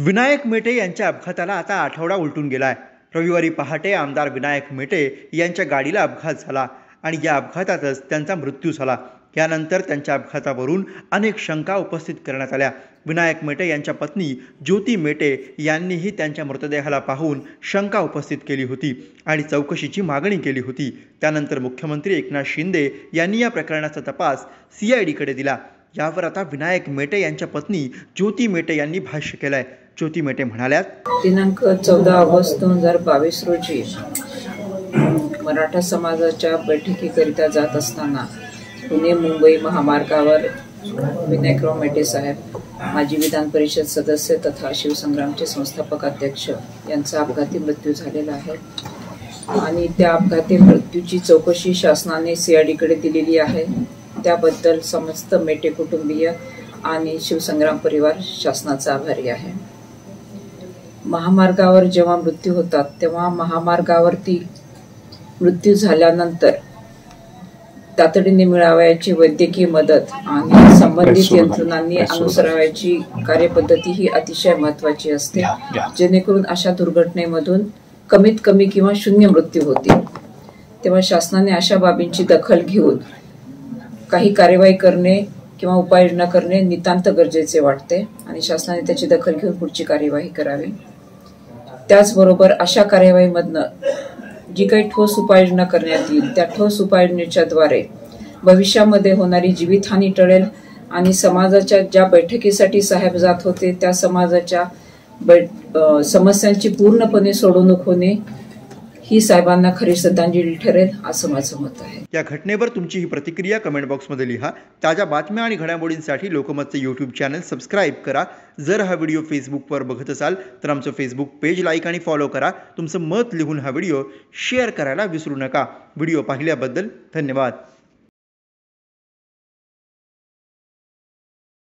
विनायक मेटे यांच्या अपघाताला आता आठवडा उलटून गेलाय. रविवारी पहाटे आमदार विनायक मेटे यांच्या गाडीला अपघात झाला आणि या अपघातातच त्यांचा मृत्यू झाला. यानंतर त्यांच्या अपघातावरून अनेक शंका उपस्थित करण्यात आल्या. विनायक मेटे यांच्या पत्नी ज्योती मेटे यांनीही त्यांच्या मृतदेहाला पाहून शंका उपस्थित केली होती आणि चौकशीची मागणी केली होती. त्यानंतर मुख्यमंत्री एकनाथ शिंदे यांनी या प्रकरणाचा तपास सी आय डीकडे दिला. यावर आता विनायक मेटे यांच्या पत्नी ज्योती मेटे यांनी भाष्य केलंय. ज्योती मेटे म्हणाल्या दिनांक चौदा ऑगस्ट दोन हजार बावीस रोजी मराठा समाजाच्या बैठकीकरिता जात असताना पुणे मुंबई महामार्गावर विनायकराव मेटे साहेब माजी विधान परिषद सदस्य तथा शिवसंग्रामचे संस्थापक अध्यक्ष यांचा अपघाती मृत्यू झालेला आहे. आणि त्या अपघाती मृत्यूची चौकशी शासनाने सीआयडीकडे दिलेली आहे. त्याबद्दल समस्त मेटे कुटुंबीय आणि शिवसंग्राम परिवार शासनाचा आभारी आहे. महामार्गावर जेव्हा मृत्यू होतात तेव्हा महामार्गावरती मृत्यू झाल्यानंतर तातडीने मिळावयाची वैद्यकीय मदत आणि संबंधित यंत्रणांनी अनुसरावयाची कार्यपद्धती ही अतिशय महत्वाची असते. जेणेकरून अशा दुर्घटनेमधून कमीत कमी किंवा शून्य मृत्यू होतील. तेव्हा शासनाने अशा बाबींची दखल घेऊन काही कार्यवाही करणे किंवा उपाययोजना करणे नितांत गरजेचे वाटते आणि शासनाने त्याची दखल घेऊन पुढची कार्यवाही करावी. त्याचबरोबर अशा कार्यवाहीमधनं जी काही ठोस उपाययोजना करण्यात येईल त्या ठोस उपाययोजनेच्याद्वारे भविष्यामध्ये होणारी जीवितहानी टळेल आणि समाजाच्या ज्या बैठकीसाठी साहेब जात होते त्या समाजाच्या बैठ समस्यांची पूर्णपणे सोडवणूक होणे ही साहेबांना खरी श्रद्धांजली ठरेल असं माझं मत आहे. या घटनेवर तुमची ही प्रतिक्रिया कमेंट बॉक्समध्ये लिहा. ताज्या बातम्या आणि घडामोडींसाठी लोकमतचे यूट्यूब चॅनल सबस्क्राईब करा. जर हा व्हिडिओ फेसबुकवर बघत असाल तर आमचं फेसबुक पेज लाईक आणि फॉलो करा. तुमचं मत लिहून हा व्हिडिओ शेअर करायला विसरू नका. व्हिडिओ पाहिल्याबद्दल धन्यवाद.